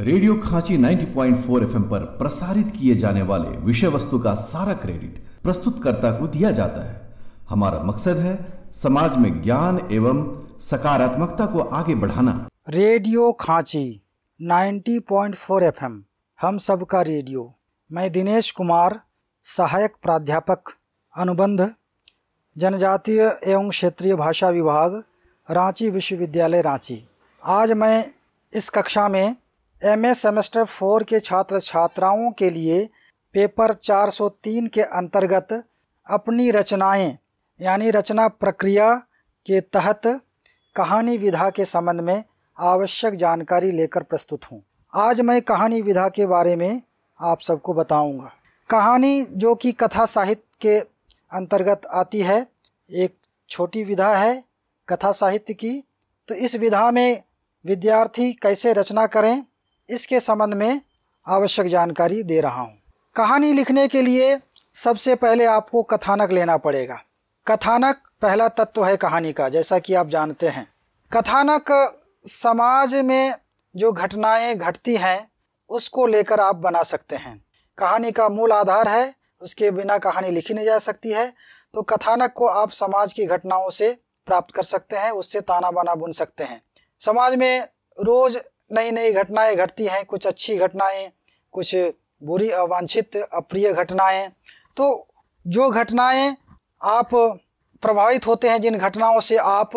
Radio Khanchi 90.4 FM पर प्रसारित किए जाने वाले विषय वस्तु का सारा क्रेडिट प्रस्तुतकर्ता को दिया जाता है। हमारा मकसद है समाज में ज्ञान एवं सकारात्मकता को आगे बढ़ाना। Radio Khanchi 90.4 FM. हम सबका रेडियो। मैं दिनेश कुमार, सहायक प्राध्यापक, अनुबंध, जनजातीय एवं क्षेत्रीय भाषा विभाग, रांची विश्वविद्यालय, रांची। आज मैं इस कक्षा में एमए सेमेस्टर फोर के छात्र छात्राओं के लिए पेपर 403 के अंतर्गत अपनी रचनाएँ, यानी रचना प्रक्रिया के तहत कहानी विधा के संबंध में आवश्यक जानकारी लेकर प्रस्तुत हूँ। आज मैं कहानी विधा के बारे में आप सबको बताऊँगा। कहानी जो कि कथा साहित्य के अंतर्गत आती है, एक छोटी विधा है कथा साहित्य की। तो इस विधा में विद्यार्थी कैसे रचना करें इसके संबंध में आवश्यक जानकारी दे रहा हूँ। कहानी लिखने के लिए सबसे पहले आपको कथानक लेना पड़ेगा। कथानक पहला तत्व है कहानी का, जैसा कि आप जानते हैं। कथानक समाज में जो घटनाएँ घटती हैं, उसको लेकर आप बना सकते हैं। कहानी का मूल आधार है, उसके बिना कहानी लिखी नहीं जा सकती है। तो कथानक को आप समाज की घटनाओं से प्राप्त कर सकते हैं, उससे ताना बाना बुन सकते हैं। समाज में रोज नई नई घटनाएँ घटती हैं, कुछ अच्छी घटनाएँ, कुछ बुरी अवांछित अप्रिय घटनाएँ। तो जो घटनाएँ आप प्रभावित होते हैं, जिन घटनाओं से आप,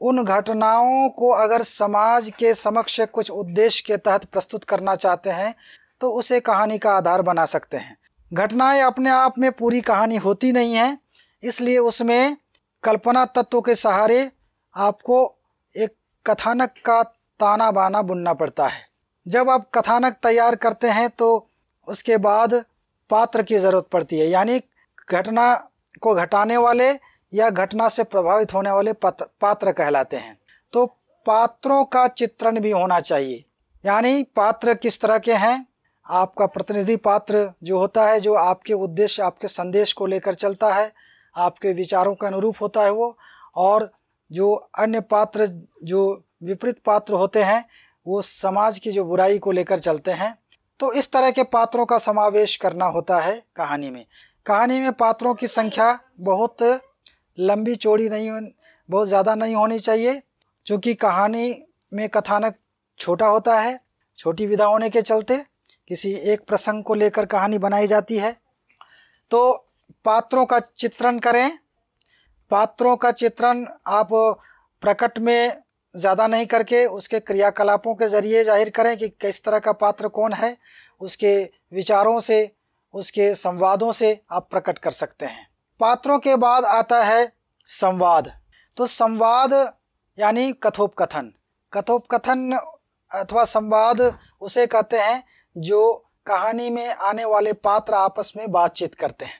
उन घटनाओं को अगर समाज के समक्ष कुछ उद्देश्य के तहत प्रस्तुत करना चाहते हैं तो उसे कहानी का आधार बना सकते हैं। घटनाएँ अपने आप में पूरी कहानी होती नहीं है, इसलिए उसमें कल्पना तत्व के सहारे आपको एक कथानक का ताना बाना बुनना पड़ता है। जब आप कथानक तैयार करते हैं तो उसके बाद पात्र की ज़रूरत पड़ती है। यानी घटना को घटाने वाले या घटना से प्रभावित होने वाले पात्र कहलाते हैं। तो पात्रों का चित्रण भी होना चाहिए। यानी पात्र किस तरह के हैं? आपका प्रतिनिधि पात्र जो होता है, जो आपके उद्देश्य, आपके संदेश को लेकर चलता है, आपके विचारों के अनुरूप होता है वो। और जो अन्य पात्र जो विपरीत पात्र होते हैं, वो समाज की जो बुराई को लेकर चलते हैं। तो इस तरह के पात्रों का समावेश करना होता है कहानी में। कहानी में पात्रों की संख्या बहुत लंबी चौड़ी नहीं बहुत ज़्यादा नहीं होनी चाहिए, क्योंकि कहानी में कथानक छोटा होता है, छोटी विधा होने के चलते किसी एक प्रसंग को लेकर कहानी बनाई जाती है। तो पात्रों का चित्रण करें। पात्रों का चित्रण आप प्रकट में ज़्यादा नहीं करके उसके क्रियाकलापों के ज़रिए ज़ाहिर करें कि किस तरह का पात्र कौन है, उसके विचारों से, उसके संवादों से आप प्रकट कर सकते हैं। पात्रों के बाद आता है संवाद। तो संवाद यानी कथोपकथन। कथोपकथन अथवा संवाद उसे कहते हैं जो कहानी में आने वाले पात्र आपस में बातचीत करते हैं।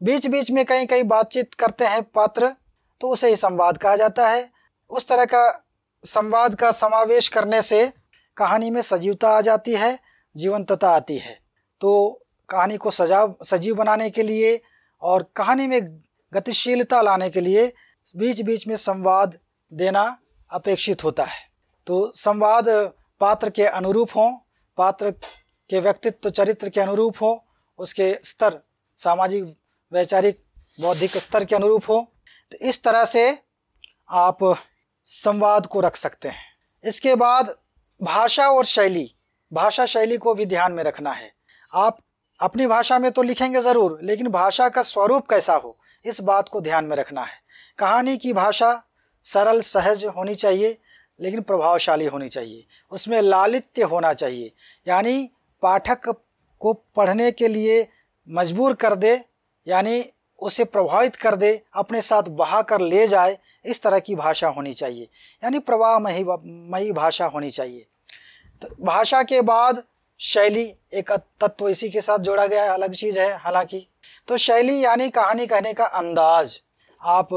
बीच बीच में कहीं कहीं बातचीत करते हैं पात्र तो उसे ही संवाद कहा जाता है। उस तरह का संवाद का समावेश करने से कहानी में सजीवता आ जाती है, जीवंतता आती है। तो कहानी को सजाव, सजीव बनाने के लिए और कहानी में गतिशीलता लाने के लिए बीच बीच में संवाद देना अपेक्षित होता है। तो संवाद पात्र के अनुरूप हों, पात्र के व्यक्तित्व चरित्र के अनुरूप हो, उसके स्तर, सामाजिक, वैचारिक, बौद्धिक स्तर के अनुरूप हो तो इस तरह से आप संवाद को रख सकते हैं। इसके बाद भाषा और शैली, भाषा शैली को भी ध्यान में रखना है। आप अपनी भाषा में तो लिखेंगे ज़रूर, लेकिन भाषा का स्वरूप कैसा हो, इस बात को ध्यान में रखना है। कहानी की भाषा सरल, सहज होनी चाहिए, लेकिन प्रभावशाली होनी चाहिए। उसमें लालित्य होना चाहिए। यानी पाठक को पढ़ने के लिए मजबूर कर दे, यानी उसे प्रभावित कर दे, अपने साथ बहा कर ले जाए, इस तरह की भाषा होनी चाहिए। यानी प्रवाहमयी मई भाषा होनी चाहिए। तो भाषा के बाद शैली एक तत्व इसी के साथ जोड़ा गया अलग चीज़ है, हालाँकि। तो शैली यानी कहानी कहने का अंदाज। आप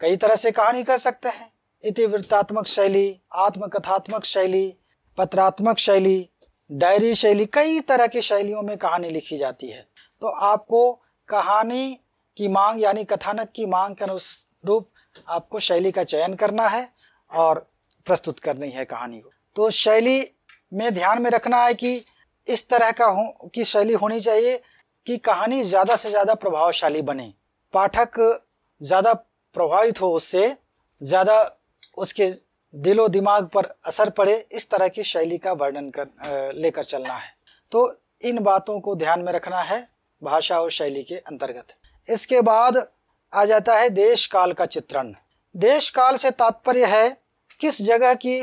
कई तरह से कहानी कह सकते हैं। इतिवृत्तात्मक शैली, आत्मकथात्मक शैली, पत्रात्मक शैली, डायरी शैली, कई तरह की शैलियों में कहानी लिखी जाती है। तो आपको कहानी की मांग, यानी कथानक की मांग के अनुरूप आपको शैली का चयन करना है और प्रस्तुत करनी है कहानी को। तो शैली में ध्यान में रखना है कि इस तरह का हो, की शैली होनी चाहिए कि कहानी ज़्यादा से ज़्यादा प्रभावशाली बने। पाठक ज़्यादा प्रभावित हो उससे, ज़्यादा उसके दिलो दिमाग पर असर पड़े, इस तरह की शैली का वर्णन कर लेकर चलना है। तो इन बातों को ध्यान में रखना है, भाषा और शैली के अंतर्गत। इसके बाद आ जाता है देश काल का चित्रण। देश काल से तात्पर्य है किस जगह की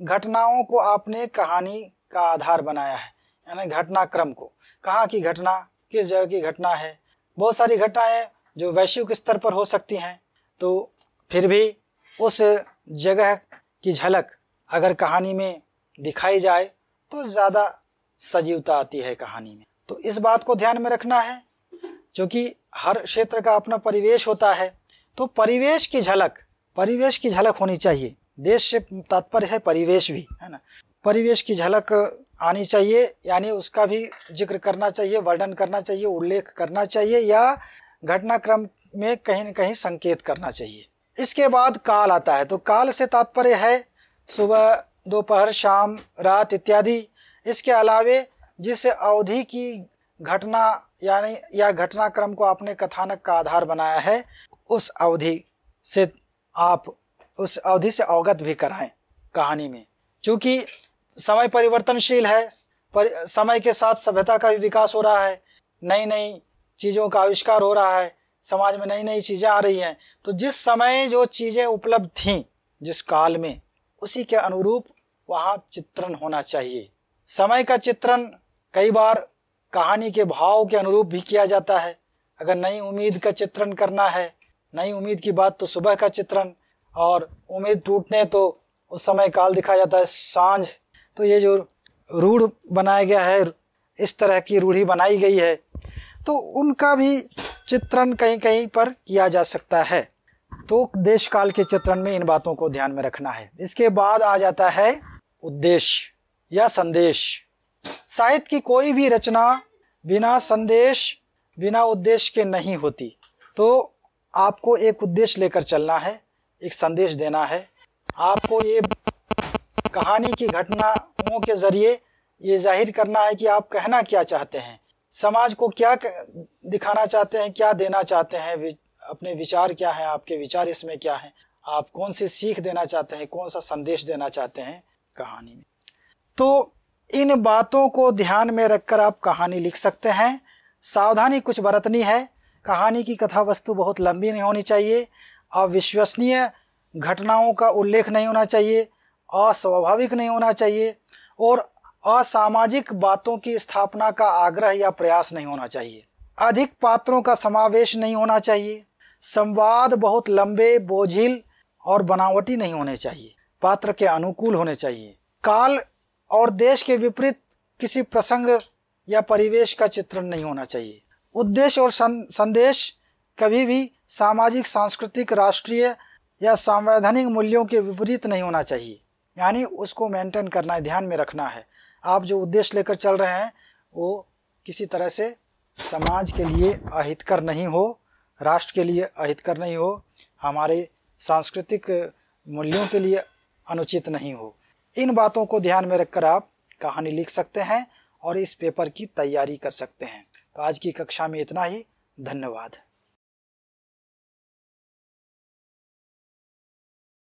घटनाओं को आपने कहानी का आधार बनाया है, यानी घटनाक्रम को। कहाँ की घटना, किस जगह की घटना है? बहुत सारी घटनाएँ जो वैश्विक स्तर पर हो सकती हैं। तो फिर भी उस जगह की झलक अगर कहानी में दिखाई जाए तो ज़्यादा सजीवता आती है कहानी में। तो इस बात को ध्यान में रखना है क्योंकि हर क्षेत्र का अपना परिवेश होता है तो परिवेश की झलक, परिवेश की झलक होनी चाहिए। देश से तात्पर्य है परिवेश भी, है ना? परिवेश की झलक आनी चाहिए, यानी उसका भी ज़िक्र करना चाहिए, वर्णन करना चाहिए, उल्लेख करना चाहिए, या घटनाक्रम में कहीं न कहीं संकेत करना चाहिए। इसके बाद काल आता है तो काल से तात्पर्य है सुबह, दोपहर, शाम, रात इत्यादि। इसके अलावे जिस अवधि की घटना यानी या घटनाक्रम को आपने कथानक का आधार बनाया है, उस अवधि से आप, उस अवधि से अवगत भी कराएँ कहानी में। क्योंकि समय परिवर्तनशील है, पर समय के साथ सभ्यता का भी विकास हो रहा है नई नई चीज़ों का आविष्कार हो रहा है, समाज में नई नई चीज़ें आ रही हैं तो जिस समय जो चीज़ें उपलब्ध थीं, जिस काल में, उसी के अनुरूप वहाँ चित्रण होना चाहिए। समय का चित्रण कई बार कहानी के भाव के अनुरूप भी किया जाता है। अगर नई उम्मीद का चित्रण करना है, नई उम्मीद की बात तो सुबह का चित्रण, और उम्मीद टूटने तो उस समय काल दिखाया जाता है, साँझ। तो ये जो रूढ़ बनाया गया है, इस तरह की रूढ़ी बनाई गई है तो उनका भी चित्रण कहीं कहीं पर किया जा सकता है। तो देश काल के चित्रण में इन बातों को ध्यान में रखना है। इसके बाद आ जाता है उद्देश्य या संदेश। साहित्य की कोई भी रचना बिना संदेश, बिना उद्देश्य के नहीं होती। तो आपको एक उद्देश्य लेकर चलना है, एक संदेश देना है। आपको ये कहानी की घटनाओं के ज़रिए ये ज़ाहिर करना है कि आप कहना क्या चाहते हैं। समाज को क्या दिखाना चाहते हैं, क्या देना चाहते हैं अपने विचार क्या है, आपके विचार इसमें क्या है। आप कौन सी सीख देना चाहते हैं, कौन सा संदेश देना चाहते हैं कहानी में। तो इन बातों को ध्यान में रखकर आप कहानी लिख सकते हैं। सावधानी कुछ बरतनी है। कहानी की कथा वस्तु बहुत लंबी नहीं होनी चाहिए। अविश्वसनीय घटनाओं का उल्लेख नहीं होना चाहिए। अस्वाभाविक नहीं होना चाहिए। और असामाजिक बातों की स्थापना का आग्रह या प्रयास नहीं होना चाहिए। अधिक पात्रों का समावेश नहीं होना चाहिए। संवाद बहुत लंबे, बोझिल और बनावटी नहीं होने चाहिए। पात्र के अनुकूल होने चाहिए। काल और देश के विपरीत किसी प्रसंग या परिवेश का चित्रण नहीं होना चाहिए। उद्देश्य और संदेश कभी भी सामाजिक, सांस्कृतिक, राष्ट्रीय या संवैधानिक मूल्यों के विपरीत नहीं होना चाहिए। यानी उसको मेंटेन करना है ध्यान में रखना है। आप जो उद्देश्य लेकर चल रहे हैं, वो किसी तरह से समाज के लिए अहितकर नहीं हो, राष्ट्र के लिए अहितकर नहीं हो, हमारे सांस्कृतिक मूल्यों के लिए अनुचित नहीं हो। इन बातों को ध्यान में रखकर आप कहानी लिख सकते हैं और इस पेपर की तैयारी कर सकते हैं। तो आज की कक्षा में इतना ही। धन्यवाद।